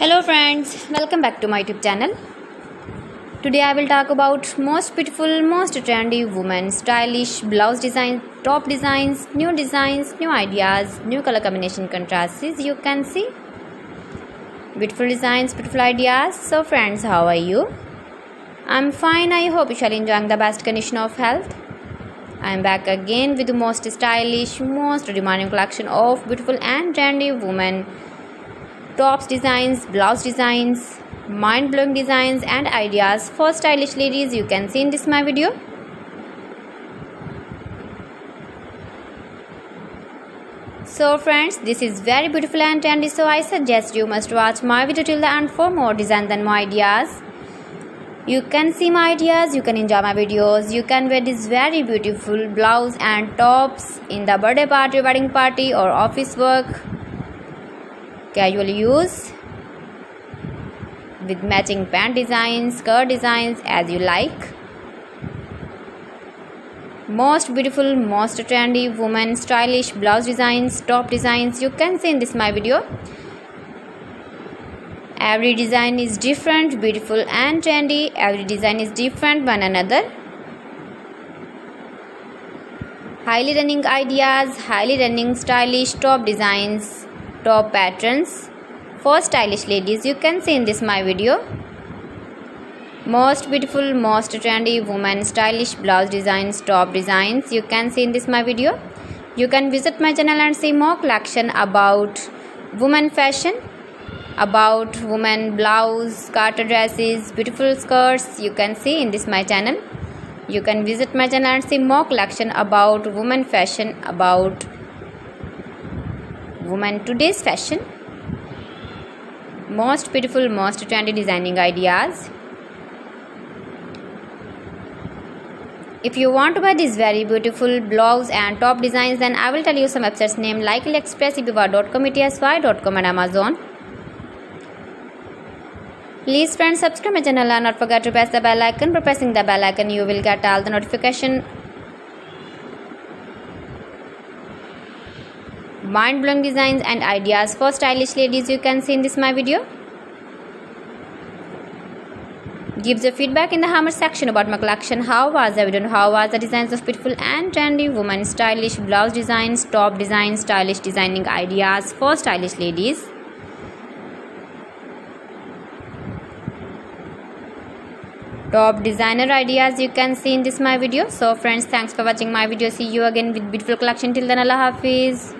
Hello friends, welcome back to my YouTube channel. Today I will talk about most beautiful, most trendy women, stylish blouse design, top designs, new designs, new ideas, new color combination contrasts. You can see beautiful designs, beautiful ideas. So friends, how are you? I'm fine. I hope you shall enjoying the best condition of health. I'm back again with the most stylish, most demanding collection of beautiful and trendy women tops designs, blouse designs, mind-blowing designs and ideas for stylish ladies you can see in this my video. So friends, this is very beautiful and trendy so I suggest you must watch my video till the end for more designs and more ideas. You can see my ideas, you can enjoy my videos, you can wear this very beautiful blouse and tops in the birthday party, wedding party or office work casual use with matching pant designs, skirt designs as you like. Most beautiful, most trendy woman stylish blouse designs, top designs you can see in this my video. Every design is different, beautiful and trendy. Every design is different one another. Highly running ideas, highly running stylish top designs top patterns for stylish ladies you can see in this my video. Most beautiful most trendy woman stylish blouse designs top designs you can see in this my video. You can visit my channel and see more collection about woman fashion about woman blouse garter dresses beautiful skirts you can see in this my channel. You can visit my channel and see more collection about woman fashion about woman. Today's fashion. Most beautiful most trendy designing ideas. If you want to buy this very beautiful blouse and top designs then i will tell you some websites name like aliexpress ebiva.com etsy.com and amazon. Please friends subscribe my channel and not forget to press the bell icon. By pressing the bell icon you will get all the notification mind-blowing designs and ideas for stylish ladies you can see in this my video. Give the feedback in the hammer section about my collection how was the video? How was the designs of beautiful and trendy women? Stylish blouse designs top designs stylish designing ideas for stylish ladies. Top designer ideas you can see in this my video. So friends thanks for watching my video. See you again with beautiful collection. Till then allah hafiz